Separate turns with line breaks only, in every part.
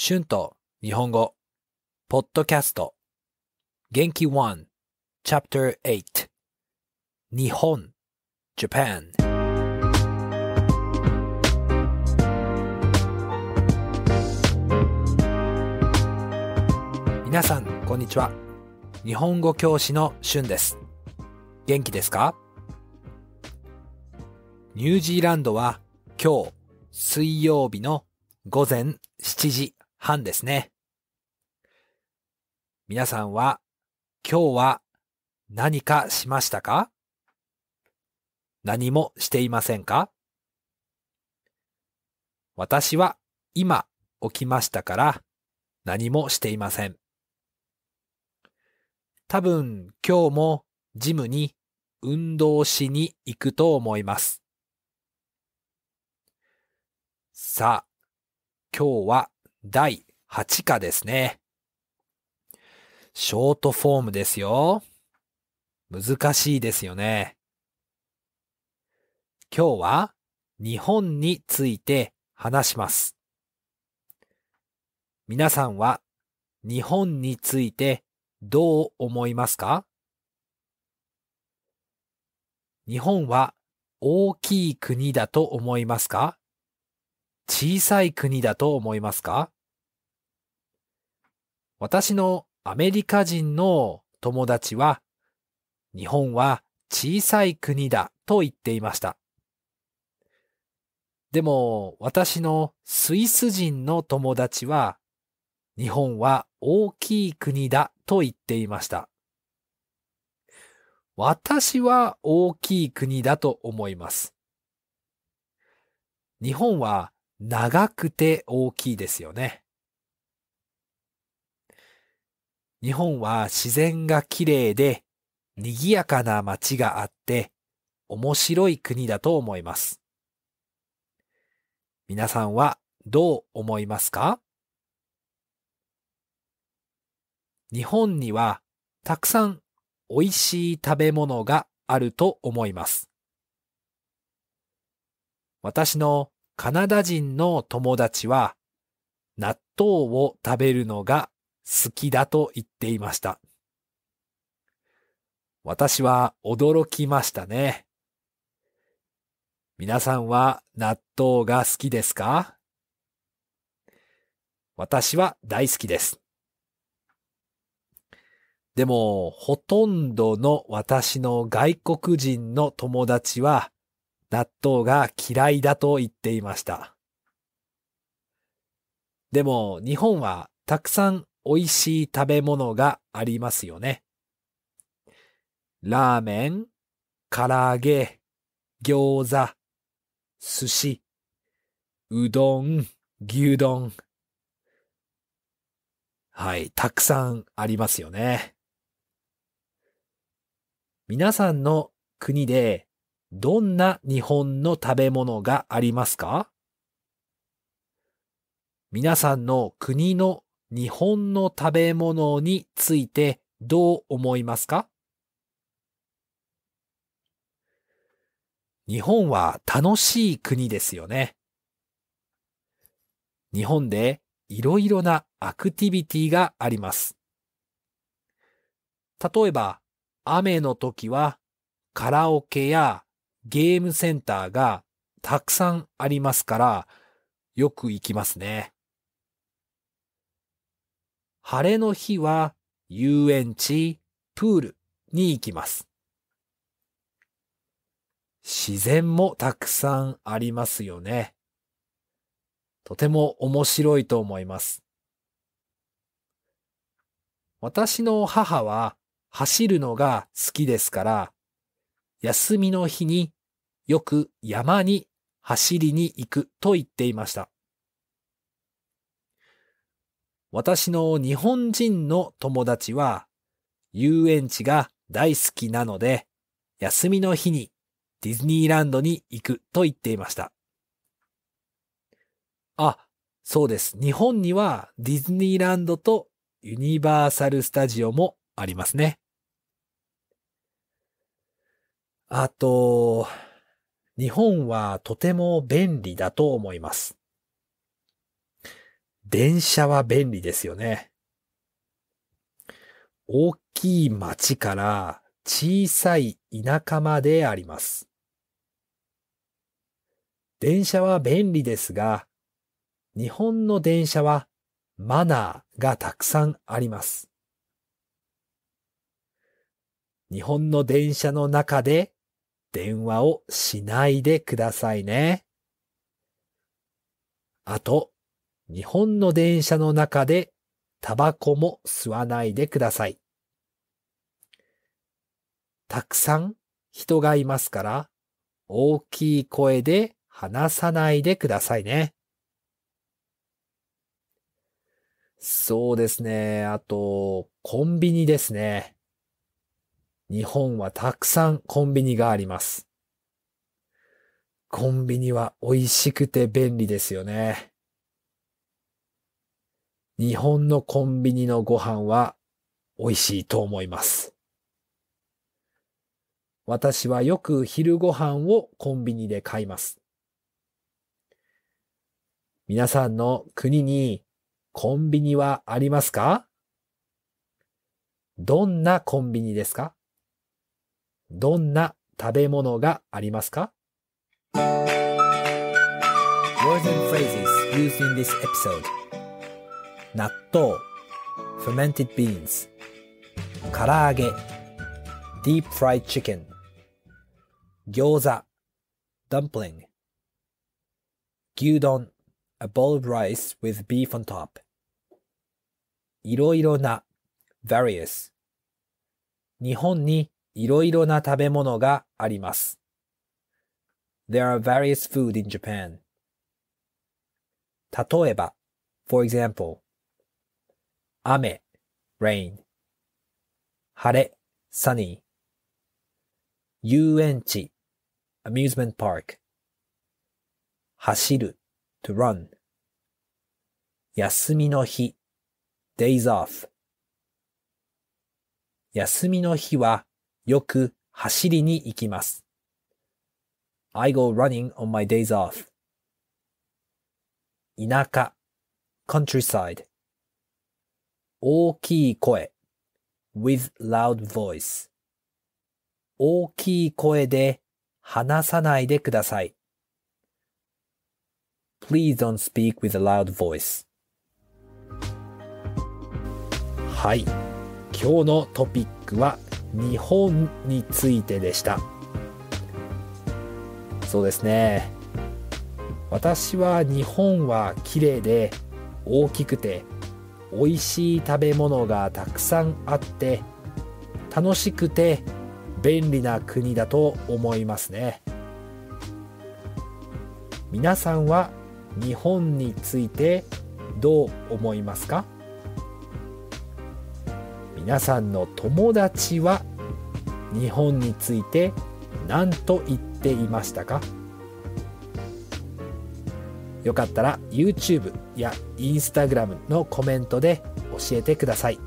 春と日本語、ポッドキャスト、元気1、Chapter 8、日本、Japan。皆さん、こんにちは。日本語教師の春です。元気ですか？ニュージーランドは今日水曜日の午前7時。半ですね。皆さんは今日は何かしましたか？何もしていませんか？私は今起きましたから何もしていません。多分今日もジムに運動しに行くと思います。さあ、今日は第8課ですね。ショートフォームですよ。難しいですよね。今日は日本について話します。皆さんは日本についてどう思いますか？日本は大きい国だと思いますか？小さい国だと思いますか？私のアメリカ人の友達は日本は小さい国だと言っていました。でも私のスイス人の友達は日本は大きい国だと言っていました。私は大きい国だと思います。日本は長くて大きいですよね。日本は自然がきれいで賑やかな街があって面白い国だと思います。皆さんはどう思いますか？日本にはたくさん美味しい食べ物があると思います。私のカナダ人の友達は納豆を食べるのが好きだと言っていました。私は驚きましたね。皆さんは納豆が好きですか？私は大好きです。でも、ほとんどの私の外国人の友達は納豆が嫌いだと言っていました。でも、日本はたくさん美味しい食べ物がありますよね。ラーメン、唐揚げ、餃子、寿司、うどん、牛丼。はい、たくさんありますよね。皆さんの国でどんな日本の食べ物がありますか？皆さんの国の日本の食べ物についてどう思いますか？日本は楽しい国ですよね。日本でいろいろなアクティビティがあります。例えば、雨の時はカラオケやゲームセンターがたくさんありますから、よく行きますね。晴れの日は遊園地、プールに行きます。自然もたくさんありますよね。とても面白いと思います。私の母は走るのが好きですから、休みの日によく山に走りに行くと言っていました。私の日本人の友達は遊園地が大好きなので、休みの日にディズニーランドに行くと言っていました。あ、そうです。日本にはディズニーランドとユニバーサルスタジオもありますね。あと、日本はとても便利だと思います。電車は便利ですよね。大きい町から小さい田舎まであります。電車は便利ですが、日本の電車はマナーがたくさんあります。日本の電車の中で電話をしないでくださいね。あと、日本の電車の中でタバコも吸わないでください。たくさん人がいますから、大きい声で話さないでくださいね。そうですね。あと、コンビニですね。日本はたくさんコンビニがあります。コンビニは美味しくて便利ですよね。日本のコンビニのご飯は美味しいと思います。私はよく昼ご飯をコンビニで買います。皆さんの国にコンビニはありますか？どんなコンビニですか？どんな食べ物がありますか？Words and phrases used in this episode 納豆 fermented beans 唐揚げ deep fried chicken 餃子 dumpling 牛丼 a bowl of rice with beef on top いろいろな various 日本にいろいろな食べ物があります。There are various food in Japan. 例えば、for example, 雨 rain 晴れ sunny 遊園地 amusement park 走る to run 休みの日 days off 休みの日はよく走りに行きます。I go running on my days off. 田舎 countryside 大きい声 with loud voice 大きい声で話さないでください。Please don't speak with a loud voice. はい。今日のトピックは日本についてでしたそうですね私は日本は綺麗で大きくて美味しい食べ物がたくさんあって楽しくて便利な国だと思いますね。皆さんは日本についてどう思いますか？皆さんの友達は日本について何と言っていましたか？よかったら YouTube や Instagram のコメントで教えてください。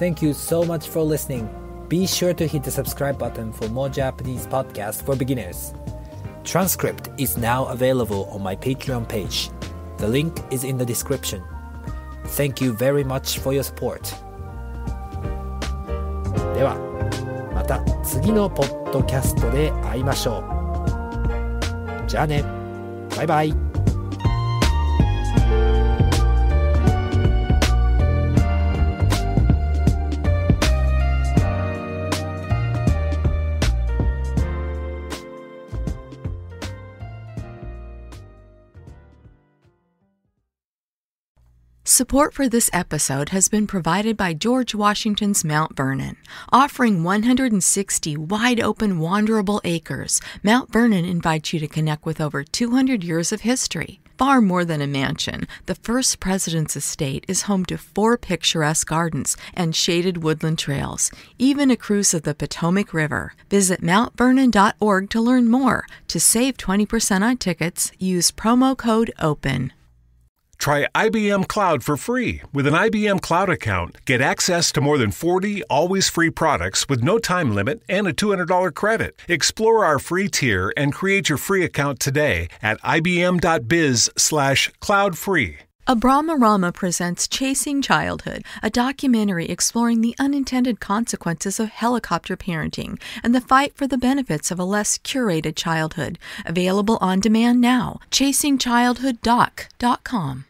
Thank you so much for listening. Be sure to hit the subscribe button for more Japanese podcasts for beginners. Transcript is now available on my Patreon page. The link is in the description. Thank you very much for your support. ではまた次のポッドキャストで会いましょう。じゃあね。バイ
Support for this episode has been provided by George Washington's Mount Vernon. Offering 160 wide open, wanderable acres, Mount Vernon invites you to connect with over 200 years of history. Far more than a mansion, the first president's estate is home to four picturesque gardens and shaded woodland trails, even a cruise of the Potomac River. Visit mountvernon.org to learn more. To save 20% on tickets, use promo code OPEN.
Try IBM Cloud for free. With an IBM Cloud account, get access to more than 40 always free products with no time limit and a $200 credit. Explore our free tier and create your free account today at ibm.biz/slash cloud free.
Abrama Rama presents Chasing Childhood, a documentary exploring the unintended consequences of helicopter parenting and the fight for the benefits of a less curated childhood. Available on demand now. ChasingChildhoodDoc.com.